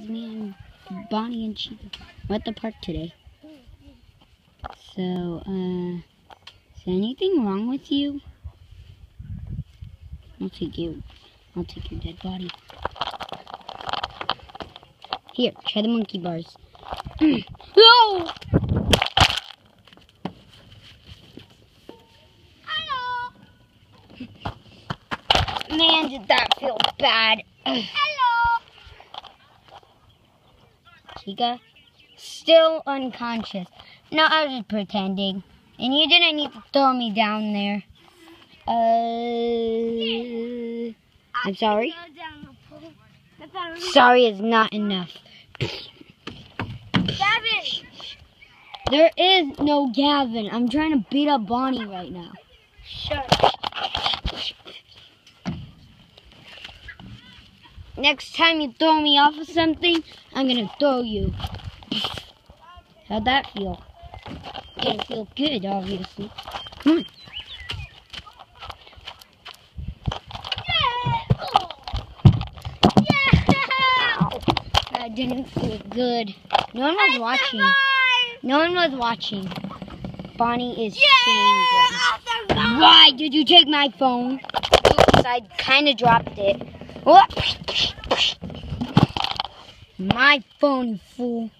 was me and Bonnie and Chica. We're at the park today. So, uh, is anything wrong with you? I'll take you. I'll take your dead body. Here, try the monkey bars. no! Hello. Man, did that feel bad. Hello. Chica, still unconscious. No, I was just pretending. And you didn't need to throw me down there. Uh, I'm sorry. Go down the pool. The phone. Sorry is not enough. Gavin. There is no Gavin. I'm trying to beat up Bonnie right now. Shut. Next time you throw me off of something, I'm gonna throw you. How'd that feel? Didn't feel good, obviously. Come on. That didn't feel good. No one was watching. No one was watching. Bonnie is shamed. Why did you take my phone? Oops, I kind of dropped it. My phone, fool.